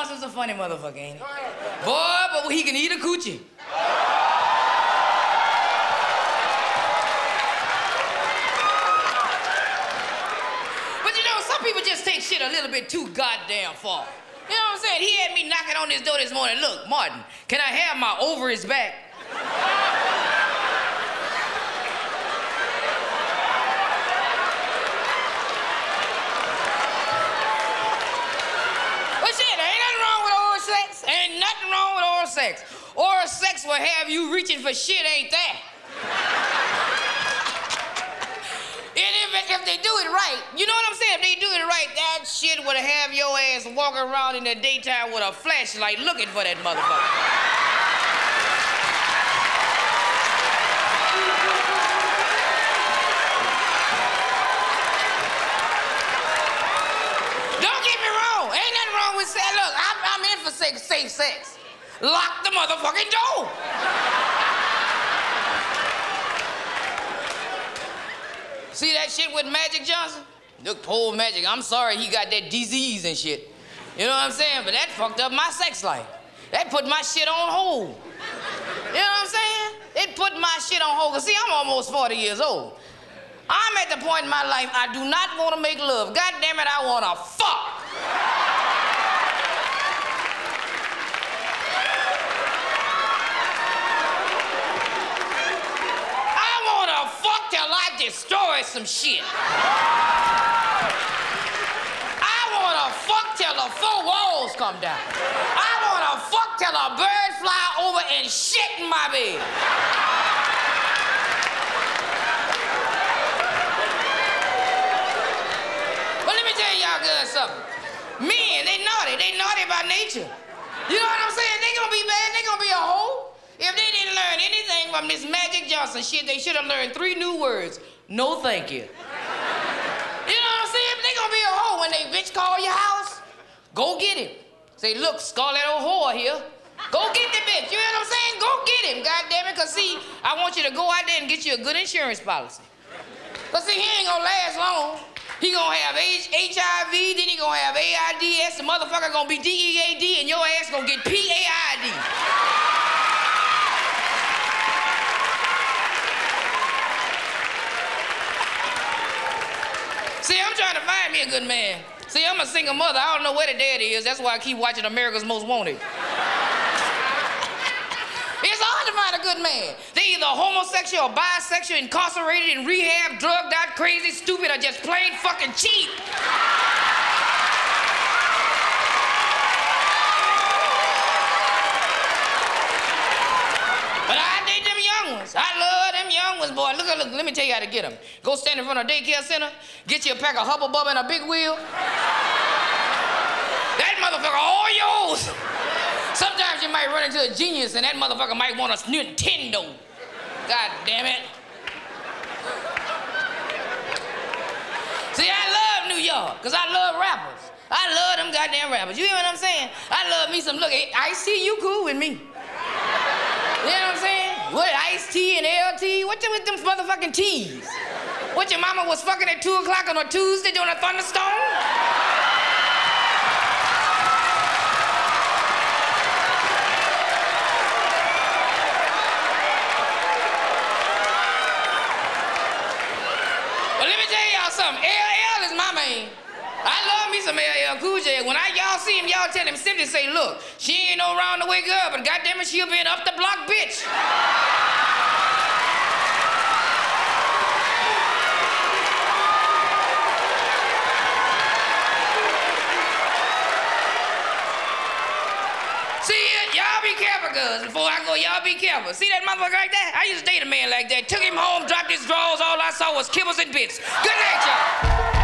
Johnson's a funny motherfucker, ain't he? Boy, but he can eat a coochie. But you know, some people just take shit a little bit too goddamn far. You know what I'm saying? He had me knocking on his door this morning. Look, Martin, can I have my over his back? But shit, there ain't nothing wrong with oral sex. Ain't nothing wrong with oral sex. Oral sex will have you reaching for shit, ain't that? And if, if they do it right, you know what I'm saying? If they do it right, that shit would have your ass walking around in the daytime with a flashlight looking for that motherfucker. Don't get me wrong. Ain't nothing wrong with saying, look, I'm, in for safe sex. Lock the motherfucking door. See that shit with Magic Johnson? Look, poor Magic, I'm sorry he got that disease and shit. You know what I'm saying? But that fucked up my sex life. That put my shit on hold. You know what I'm saying? It put my shit on hold. Cause see, I'm almost 40 years old. I'm at the point in my life I do not want to make love. God damn it, I want to fuck. I want to fuck till I destroy some shit. I want to fuck till the four walls come down. I want to fuck till a bird fly over and shit in my bed. But let me tell y'all good something. Men, they naughty. They naughty by nature. You know what I'm saying? They gonna be bad. They gonna be a hoe. If they didn't learn anything from this Magic Johnson shit, they should have learned three new words. No thank you. You know what I'm saying? They gonna be a hoe when they bitch call your house. Go get him. Say, look, Scarlet old whore here. Go get the bitch. You know what I'm saying? Go get him, God damn it. Cause see, I want you to go out there and get you a good insurance policy. Cause see, he ain't gonna last long. He gonna have H- HIV, then he gonna have AIDS, the motherfucker gonna be DEAD, and your ass gonna get PAID. See, I'm trying to find me a good man. See, I'm a single mother. I don't know where the daddy is. That's why I keep watching America's Most Wanted. It's hard to find a good man. They either homosexual or bisexual, incarcerated, in rehab, drugged out, crazy, stupid, or just plain fucking cheap. But I date them young ones. I them young ones, boy. Look, look, let me tell you how to get them. Go stand in front of a daycare center, get you a pack of Hubba Bubba and a big wheel. That motherfucker all yours. Sometimes you might run into a genius and that motherfucker might want a Nintendo. God damn it. See, I love New York, because I love rappers. I love them goddamn rappers. You hear what I'm saying? I love me some, look, I see you cool with me. You know what I'm saying? What, Ice T and LT? What you with them motherfucking T's? What, your mama was fucking at 2 o'clock on a Tuesday during a thunderstorm? But let me tell y'all something. LL is my man. I love me some LL Cool J. When I y'all see him, y'all tell him simply say, look, she ain't no round to wake up, but goddamn it, she'll be an up the block bitch. See it? Y'all be careful, cuz. Before I go, y'all be careful. See that motherfucker like that? I used to date a man like that. Took him home, dropped his drawers. All I saw was kibbles and bits. Good night, y'all.